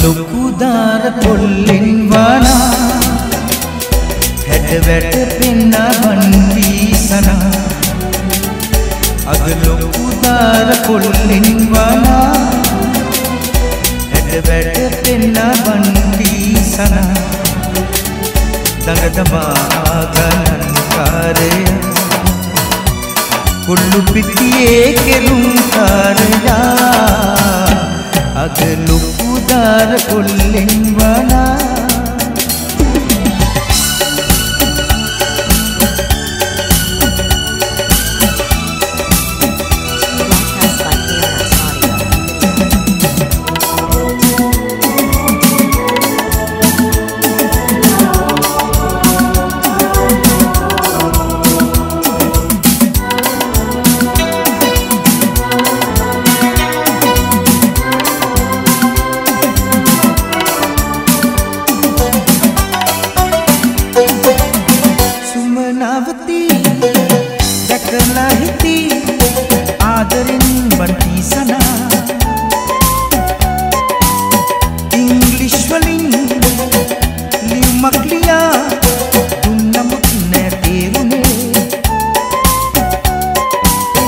ලොකු දාර පොල්ලෙන් වනා. හැඩ වැට පෙන්නා වන්වී සනා අද ලොකු දාර පොල්ලෙන් වනා. හැඩ වැට පෙන්නා වන්වී සනා දඟදමා ගණන් කාරය කුල්ලු පිටියේ කෙරුම් කාරයා. අද ලොකුදාර කොල්ලෙන් වනා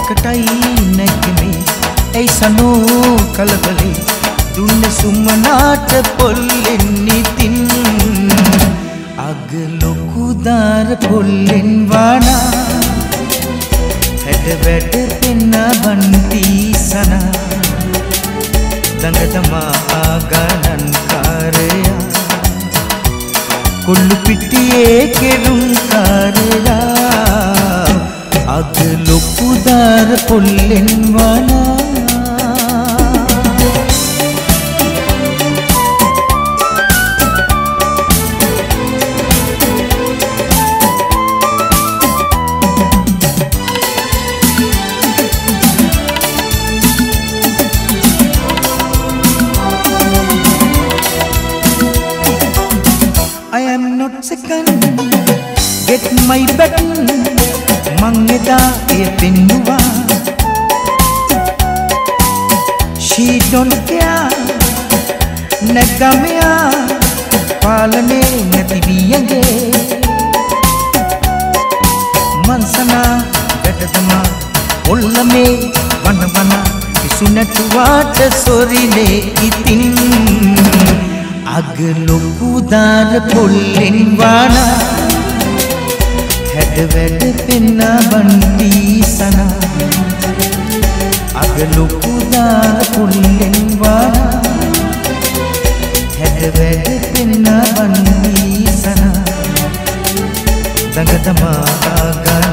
ඒකටයි නැගමේ ඇයි සනෝ කලබලේ? දුන්න සුමනාට පොල්ලෙන් ඉතින් අග ලොකුදාර පොල්ලෙන් වානා. හැඩ වැඩ පෙන්න බන්ති සනා. දඟතමා ගණන් කාරයා. කොල්ලු පිටියේ කෙරුම් කාරයා. മലർ പുല്ലിൻ വന. I am not second, get my button මං එදා එය පෙන්නුවා She don't care නැගමයා පාලනේ නැති වියගේ මන්සනා වැටතමා ඔල්ලමේ වනවන ඉසුනැටුවාට සොරිනේ ඉතින්. අග ලොකුදාර පොල්ලෙන් වානා. හැඩ වැඩ පෙන්නා බන්ටි සනා. අග ලොකුදාර පොල්ලෙන් වානා හැඩ වැඩ පෙන්නා බන්ටි සනා. දඟතමා ගණන් කාරයා